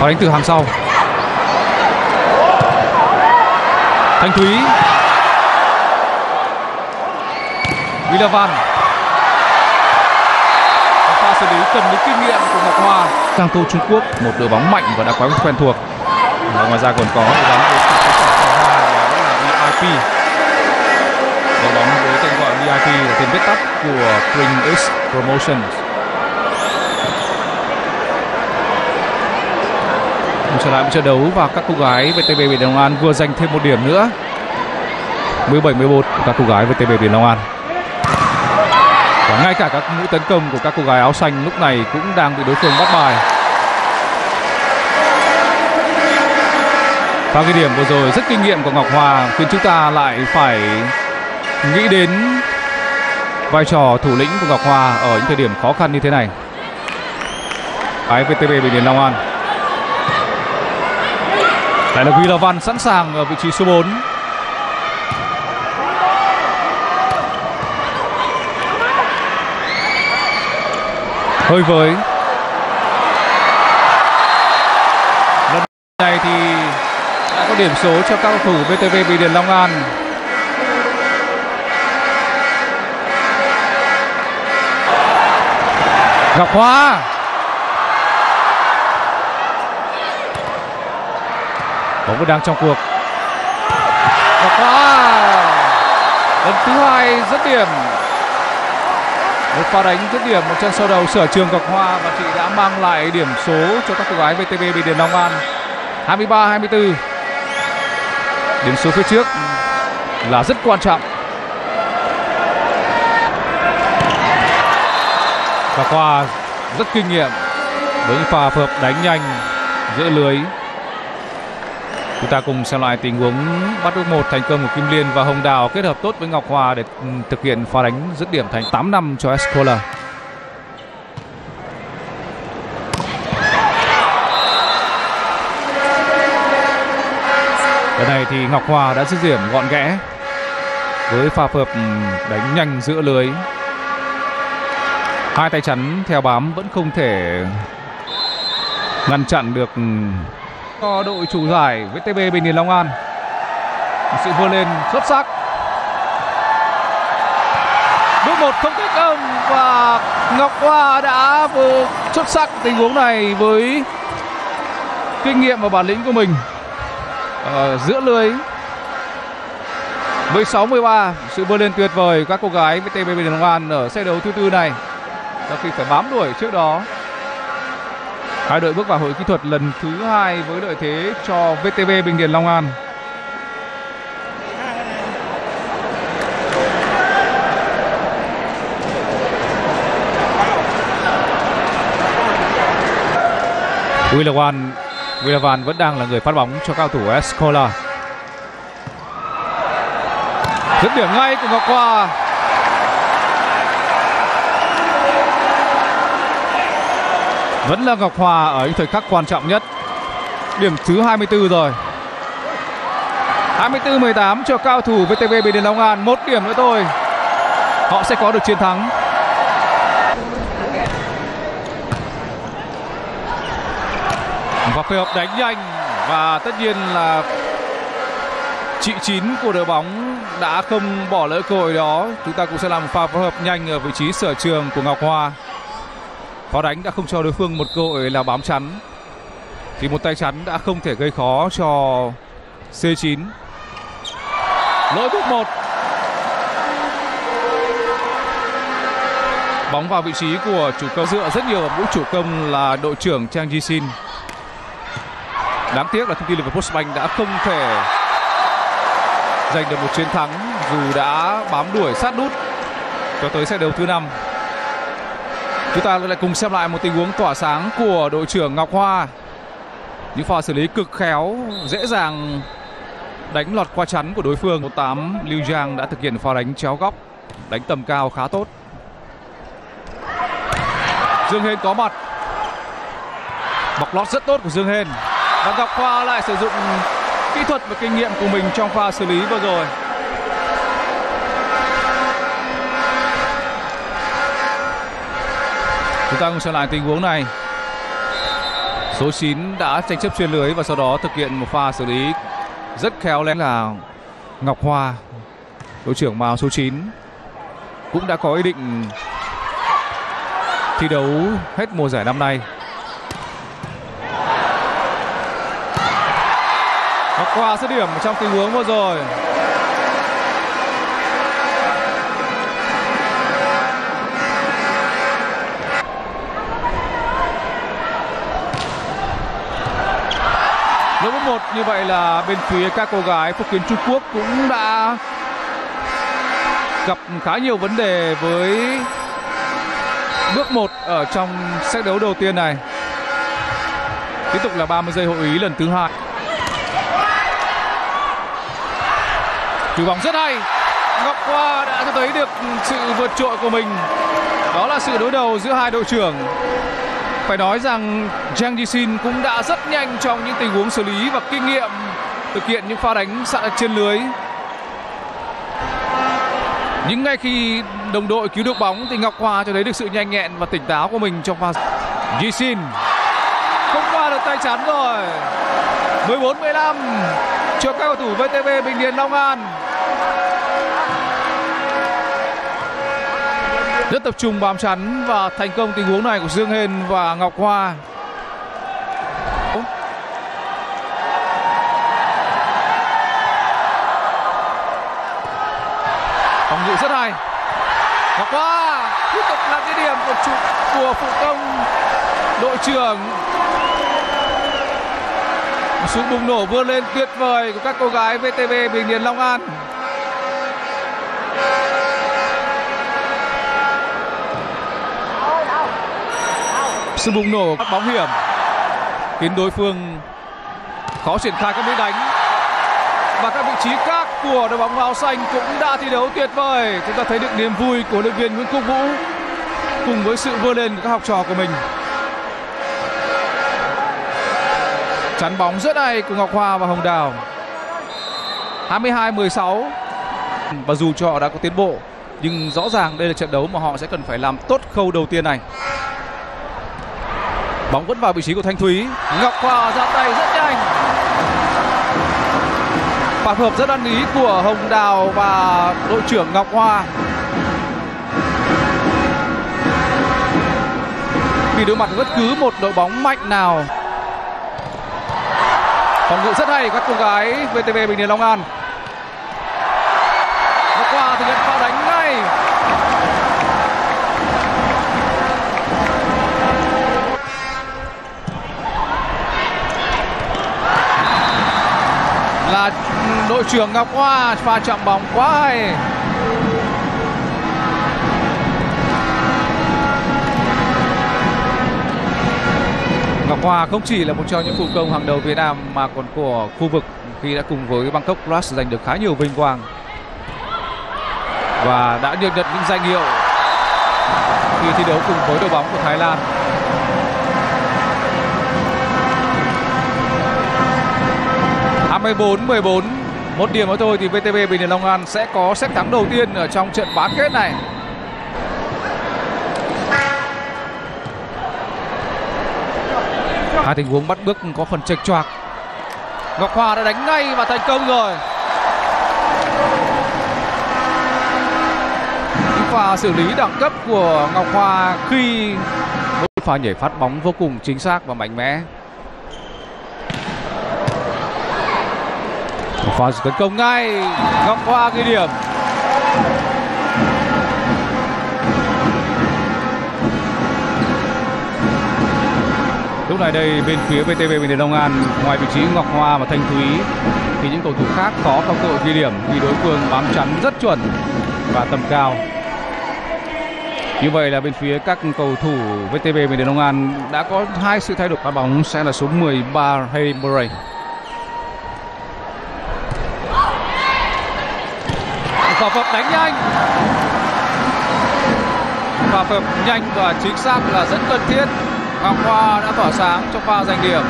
Họ đánh từ hàng sau. Thanh Thúy. Villavan pha xử lý cần những kinh nghiệm của Ngọc Hoa. Sang Tô Trung Quốc, một đội bóng mạnh và đã quá quen thuộc. Và ngoài ra còn có đội bóng với VIP đội bóng với tên gọi VIP là tên viết tắt của Spring X Promotion trở lại một trận đấu và các cô gái VTB Biển Long An vừa giành thêm một điểm nữa 17-11 các cô gái VTB Biển Long An và ngay cả các mũi tấn công của các cô gái áo xanh lúc này cũng đang bị đối phương bắt bài Và cái điểm vừa rồi, rất kinh nghiệm của Ngọc Hòa, khiến chúng ta lại phải nghĩ đến vai trò thủ lĩnh của Ngọc Hòa ở những thời điểm khó khăn như thế này. Ái VTB Bình Điền Long An. Đây là Huy La Văn sẵn sàng ở vị trí số 4. Hơi với. Lần này thì đã có điểm số cho các cầu thủ VTV Bì Điền Long An. Ngọc Hoa bóng vẫn đang trong cuộc. Và Hoa lần thứ hai dứt điểm. Một pha đánh dứt điểm, một chân sau đầu sở trường Ngọc Hoa và chị đã mang lại điểm số cho các cô gái VTV Bình Điền Long An. 23 24 điểm số phía trước là rất quan trọng. Và qua rất kinh nghiệm với những pha phhợp đánh nhanh, giữa lưới chúng ta cùng xem lại tình huống bắt bước một thành công của Kim Liên và Hồng Đào kết hợp tốt với Ngọc Hòa để ừ, thực hiện pha đánh dứt điểm thành 8 năm cho Escola Lần này thì Ngọc Hòa đã dứt điểm gọn ghẽ với pha phập ừ, đánh nhanh giữa lưới. Hai tay chắn theo bám vẫn không thể ngăn chặn được ừ, cho đội chủ giải VTB Bình Điền Long An. Một sự vươn lên xuất sắc. Bước một không thành công và Ngọc Hoa đã vừa xuất sắc tình huống này với kinh nghiệm và bản lĩnh của mình ở giữa lưới 16 13 sự vươn lên tuyệt vời các cô gái VTB Bình Điền Long An ở xe đấu thứ tư này sau khi phải bám đuổi trước đó hai đội bước vào hội kỹ thuật lần thứ hai với lợi thế cho VTV Bình Điền Long An. Willowan Willavan vẫn đang là người phát bóng cho cao thủ Escola dứt điểm ngay của Ngọc Hoa. Vẫn là Ngọc Hòa ở những thời khắc quan trọng nhất. Điểm thứ 24 rồi. 24-18 cho cao thủ VTV Bình Điền Long An, một điểm nữa thôi. Họ sẽ có được chiến thắng. Và phối hợp đánh nhanh và tất nhiên là chị chín của đội bóng đã không bỏ lỡ cơ hội đó. Chúng ta cũng sẽ làm pha phối hợp nhanh ở vị trí sở trường của Ngọc Hoa phá đánh đã không cho đối phương một cơ hội là bám chắn. Thì một tay chắn đã không thể gây khó cho C9 lỗi bước một. Bóng vào vị trí của chủ cao dựa. Rất nhiều ở mũi chủ công là đội trưởng Trang Ji Sin đáng tiếc là thông tin Liverpool Postbank đã không thể giành được một chiến thắng dù đã bám đuổi sát nút cho tới set đấu thứ năm chúng ta lại cùng xem lại một tình huống tỏa sáng của đội trưởng Ngọc Hoa. Những pha xử lý cực khéo, dễ dàng đánh lọt qua chắn của đối phương. 18 Lưu Giang đã thực hiện pha đánh chéo góc, đánh tầm cao khá tốt. Dương Hên có mặt. Bọc lót rất tốt của Dương Hên. Và Ngọc Hoa lại sử dụng kỹ thuật và kinh nghiệm của mình trong pha xử lý vừa rồi. Chúng ta cùng xem lại tình huống này. Số 9 đã tranh chấp xuyên lưới và sau đó thực hiện một pha xử lý rất khéo léo. Là Ngọc Hoa, đội trưởng màu số 9 cũng đã có ý định thi đấu hết mùa giải năm nay. Ngọc Hoa dứt điểm trong tình huống vừa rồi Lỗi một như vậy là bên phía các cô gái Phúc Kiến Trung Quốc cũng đã gặp khá nhiều vấn đề với bước 1 ở trong set đấu đầu tiên này. Tiếp tục là 30 giây hội ý lần thứ hai. Cử bóng rất hay. Ngọc Hoa đã cho thấy được sự vượt trội của mình. Đó là sự đối đầu giữa hai đội trưởng. Phải nói rằng Jang Jisin cũng đã rất nhanh trong những tình huống xử lý và kinh nghiệm thực hiện những pha đánh xạ trên lưới. Nhưng ngay khi đồng đội cứu được bóng thì Ngọc Hoa cho thấy được sự nhanh nhẹn và tỉnh táo của mình trong pha Jisin. không qua được tay chắn rồi 14-15 cho các cầu thủ VTV Bình Điền Long An rất tập trung bám chắn và thành công tình huống này của Dương Hên và Ngọc Hoa. Phòng ngự rất hay. Ngọc Hoa tiếp tục là cái điểm của trụ của phụ công đội trưởng. Một sự bùng nổ vươn lên tuyệt vời của các cô gái VTV Bình Điền Long An. Sự bùng nổ các bóng hiểm, khiến đối phương khó triển khai các mũi đánh. Và các vị trí khác của đội bóng áo xanh cũng đã thi đấu tuyệt vời. Chúng ta thấy được niềm vui của đội viên Nguyễn Quốc Vũ cùng với sự vươn lên của các học trò của mình. Chắn bóng rất hay của Ngọc Hoa và Hồng Đào. 22-16 và dù cho họ đã có tiến bộ, nhưng rõ ràng đây là trận đấu mà họ sẽ cần phải làm tốt khâu đầu tiên này bóng vẫn vào vị trí của Thanh Thúy. Ngọc Hoa ra tay rất nhanh. Phạt hợp rất ăn ý của Hồng Đào và đội trưởng Ngọc Hoa. Khi đối mặt với bất cứ một đội bóng mạnh nào. Phòng ngự rất hay các cô gái VTV Bình Điền Long An. Đội trưởng Ngọc Hoa pha chạm bóng quá hay. Ngọc Hoa không chỉ là một trong những phụ công hàng đầu Việt Nam mà còn của khu vực khi đã cùng với Bangkok Glass giành được khá nhiều vinh quang. Và đã được nhận những danh hiệu khi thi đấu cùng với đội bóng của Thái Lan. bốn 14 một điểm nữa thôi thì VTV Bình Điền Long An sẽ có xét thắng đầu tiên ở trong trận bán kết này. hai tình huống bắt bước có phần chệch choạc. Ngọc Hòa đã đánh ngay và thành công rồi. Những pha xử lý đẳng cấp của Ngọc Hòa khi pha nhảy phát bóng vô cùng chính xác và mạnh mẽ. Ngọc Hoa tấn công ngay Ngọc Hoa ghi điểm Lúc này đây, bên phía VTV Bình Điền Long An, ngoài vị trí Ngọc Hoa và Thanh Thúy, thì những cầu thủ khác có cơ hội ghi điểm vì đối phương bám chắn rất chuẩn và tầm cao. Như vậy là bên phía các cầu thủ VTV Bình Điền Long An đã có hai sự thay đổi. Pha bóng sẽ là số 13 Harry Murray. Quả phập đánh nhanh. quả phập nhanh và chính xác là rất cần thiết hoàng khoa đã tỏa sáng trong pha giành điểm.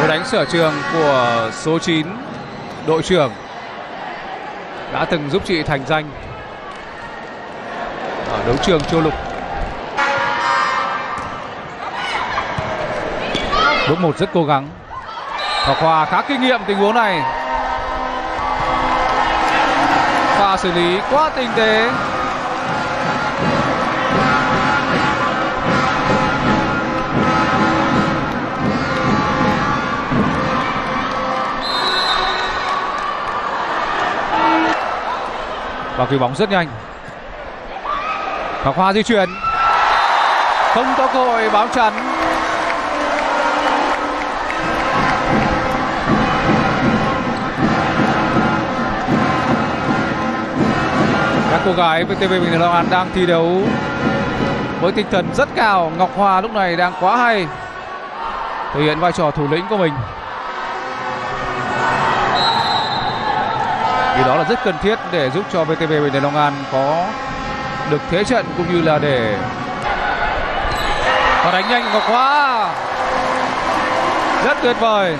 Cú đánh sở trường của số 9 đội trưởng đã từng giúp chị thành danh ở đấu trường Châu Lục. bước một rất cố gắng hoàng khoa khá kinh nghiệm tình huống này pha xử lý quá tinh tế. Và cứu bóng rất nhanh. Ngọc Hoa di chuyển. Không có cơ hội, báo chắn. Cô gái VTV Bình Định Long An đang thi đấu với tinh thần rất cao. Ngọc Hoa lúc này đang quá hay, thể hiện vai trò thủ lĩnh của mình. Vì đó là rất cần thiết để giúp cho VTV Bình Định Long An có được thế trận cũng như là để và đánh nhanh. Ngọc Hoa, rất tuyệt vời.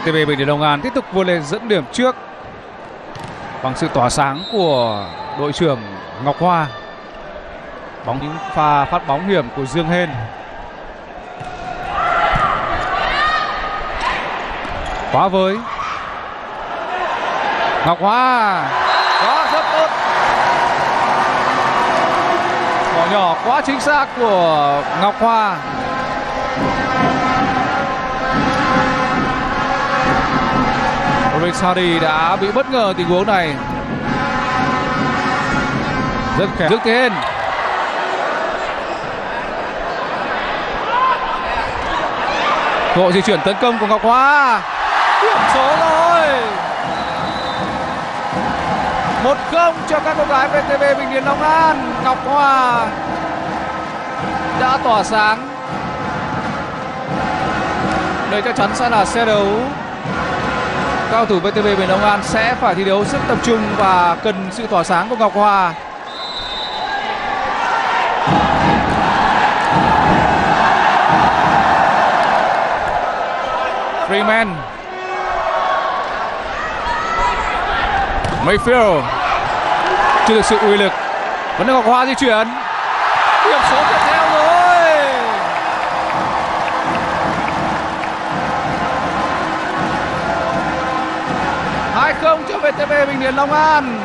VTV Bình Điền Long An tiếp tục vươn lên dẫn điểm trước bằng sự tỏa sáng của đội trưởng Ngọc Hoa. Bóng những pha phát bóng hiểm của Dương Hên. Quá với. Ngọc Hoa. Quá rất tốt. Bỏ nhỏ quá chính xác của Ngọc Hoa. Richardi đã bị bất ngờ tình huống này. Rất khéo. Trước tiên. Cơ hội di chuyển tấn công của Ngọc Hoa. Điểm số rồi. Một không cho các cô gái VTV Bình Điền Long An. Ngọc Hoa đã tỏa sáng. Đây chắc chắn sẽ là xe đấu cao thủ VTV Bình Long An sẽ phải thi đấu rất tập trung và cần sự tỏa sáng của Ngọc Hoa. Freeman. Mayfield. Chưa được sự uy lực. Vẫn Ngọc Hoa di chuyển. Không Bình Điền Long An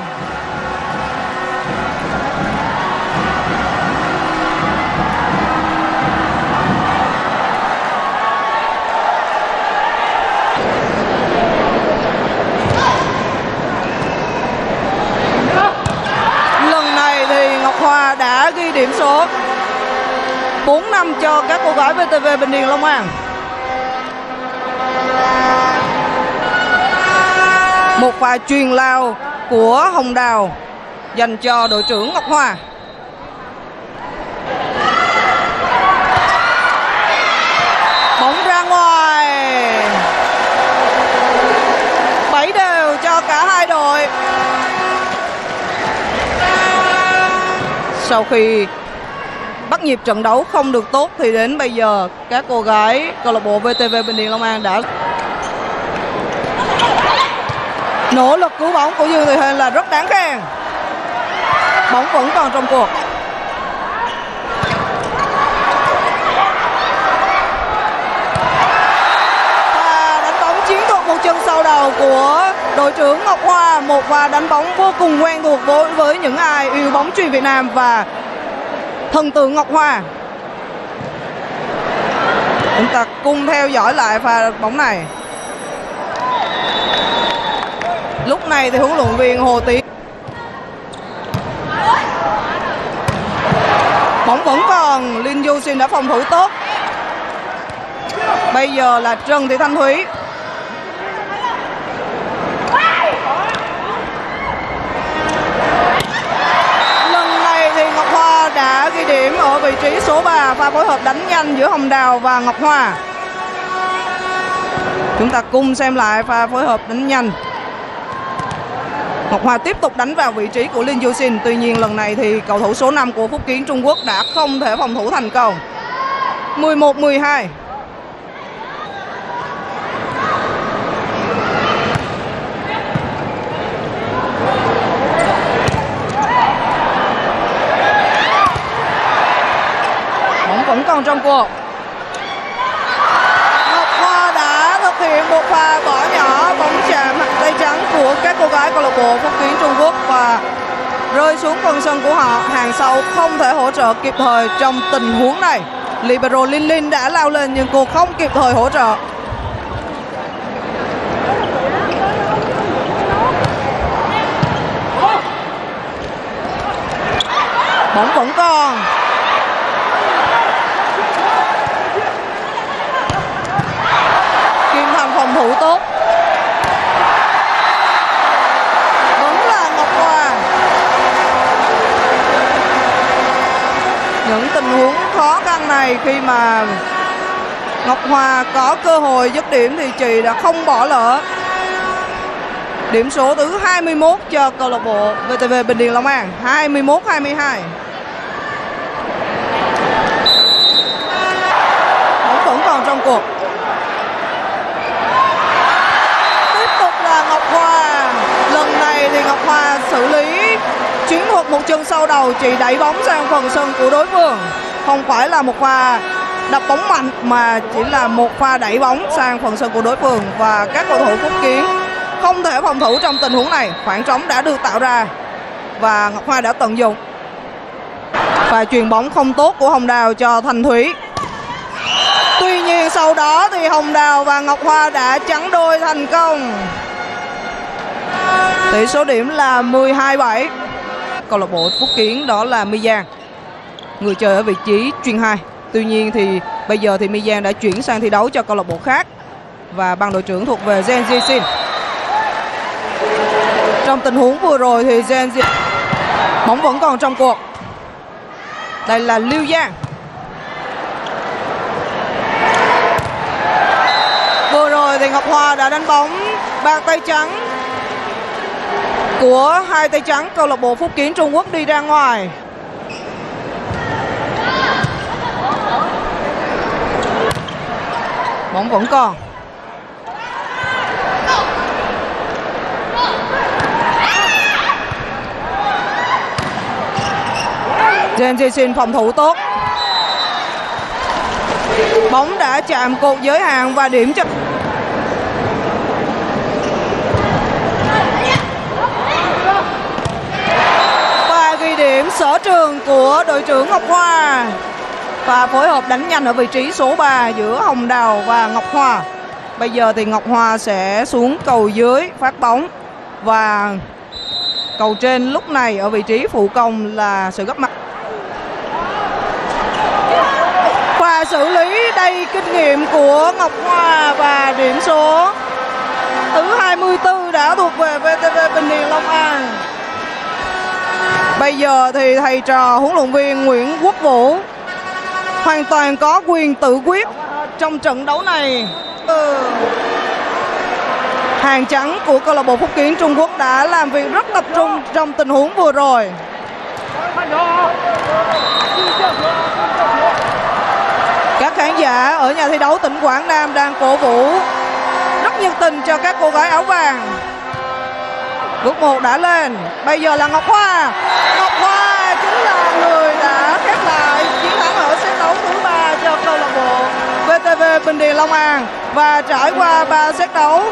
Lần này thì Ngọc Hoa đã ghi điểm số 4 năm cho các cô gái VTV Bình Điền Long An. Một pha truyền lao của Hồng Đào dành cho đội trưởng Ngọc Hoa. Bóng ra ngoài. Bảy đều cho cả hai đội. Sau khi bắt nhịp trận đấu không được tốt thì đến bây giờ các cô gái câu lạc bộ VTV Bình Điền Long An đã nỗ lực cứu bóng của Dương Thị Hên là rất đáng khen. Bóng vẫn còn trong cuộc. Và đánh bóng chiến thuật một chân sau đầu của đội trưởng Ngọc Hoa, một pha đánh bóng vô cùng quen thuộc với với những ai yêu bóng chuyền Việt Nam và thần tượng Ngọc Hoa. Chúng ta cùng theo dõi lại pha bóng này. Lúc này thì huấn luyện viên Hồ Tiến Bóng vẫn còn, Linh Du Xin đã phòng thủ tốt. Bây giờ là Trần Thị Thanh Thúy. Lần này thì Ngọc Hoa đã ghi điểm ở vị trí số 3 pha phối hợp đánh nhanh giữa Hồng Đào và Ngọc Hoa. Chúng ta cùng xem lại pha phối hợp đánh nhanh. Ngọc Hoa tiếp tục đánh vào vị trí của Lin Yusin. Tuy nhiên, lần này thì cầu thủ số 5 của Phúc Kiến Trung Quốc đã không thể phòng thủ thành công. 11-12. Bóng vẫn còn trong cuộc. Ngọc Hoa đã thực hiện một pha bỏ các cô gái câu lạc bộ Phúc Kiến Trung Quốc và rơi xuống phần sân của họ. Hàng sau không thể hỗ trợ kịp thời trong tình huống này. Libero Linh Linh đã lao lên nhưng cô không kịp thời hỗ trợ. Bóng vẫn còn. Kim thành phòng thủ tốt. Những tình huống khó khăn này khi mà ngọc hoa có cơ hội dứt điểm thì chị đã không bỏ lỡ. Điểm số thứ 21 cho câu lạc bộ VTV Bình Điền Long An 21 22 Bóng vẫn còn trong cuộc. Tiếp tục là Ngọc Hoa Lần này thì Ngọc Hoa xử lý chiến thuật một chân sau đầu, chỉ đẩy bóng sang phần sân của đối phương. Không phải là một pha đập bóng mạnh, mà chỉ là một pha đẩy bóng sang phần sân của đối phương và các cầu thủ quốc Kiến không thể phòng thủ trong tình huống này. Khoảng trống đã được tạo ra và Ngọc Hoa đã tận dụng. Và chuyền bóng không tốt của Hồng Đào cho Thanh Thúy. Tuy nhiên sau đó thì Hồng Đào và Ngọc Hoa đã chắn đôi thành công. Tỷ số điểm là 12-7 Câu lạc bộ Phúc Kiến, đó là Mi Giang. Người chơi ở vị trí chuyên hai. Tuy nhiên thì bây giờ thì Mi Giang đã chuyển sang thi đấu cho câu lạc bộ khác Và ban đội trưởng thuộc về Gen Jixin trong tình huống vừa rồi thì Gen bóng vẫn còn trong cuộc. Đây là Lưu Giang. Vừa rồi thì Ngọc Hoa đã đánh bóng, bàn tay trắng của hai tay trắng câu lạc bộ Phúc Kiến Trung Quốc đi ra ngoài. Bóng vẫn còn. Jen Jason phòng thủ tốt. Bóng đã chạm cột giới hạn và điểm cho Và ghi điểm sở trường của đội trưởng Ngọc Hoa. Và phối hợp đánh nhanh ở vị trí số 3 giữa Hồng Đào và Ngọc Hoa. Bây giờ thì Ngọc Hoa sẽ xuống cầu dưới phát bóng. Và cầu trên lúc này ở vị trí phụ công là sự gấp mặt. Và xử lý đầy kinh nghiệm của Ngọc Hoa và điểm số thứ 24 đã thuộc về VTV Bình Điền Long An. Bây giờ thì thầy trò huấn luyện viên Nguyễn Quốc Vũ hoàn toàn có quyền tự quyết trong trận đấu này. Ừ. Hàng trắng của câu lạc bộ Phúc Kiến Trung Quốc đã làm việc rất tập trung trong tình huống vừa rồi. Các khán giả ở nhà thi đấu tỉnh Quảng Nam đang cổ vũ rất nhiệt tình cho các cô gái áo vàng. Bước một đã lên, bây giờ là Ngọc Hoa. Ngọc Hoa chính là người đã khép lại chiến thắng ở set đấu thứ ba cho câu lạc bộ VTV Bình Điền Long An và trải qua ba set đấu